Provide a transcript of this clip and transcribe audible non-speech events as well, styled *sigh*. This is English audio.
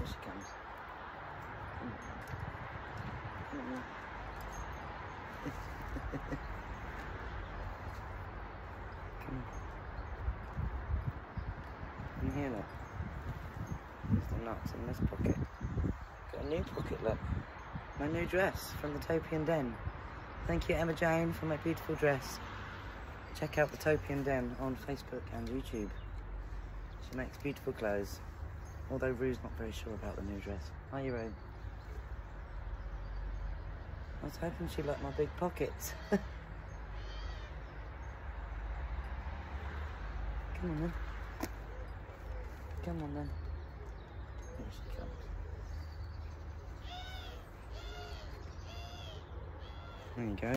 Here she comes. Come on. Come here, look. There's the nuts in this pocket. Got a new pocket, look. My new dress from the Topian Den. Thank you, Emma Jane, for my beautiful dress. Check out the Topian Den on Facebook and YouTube. She makes beautiful clothes. Although Roo's not very sure about the new dress. Are you, Rue? I was hoping she liked my big pockets. *laughs* Come on then. Come on then. Here she comes. There you go.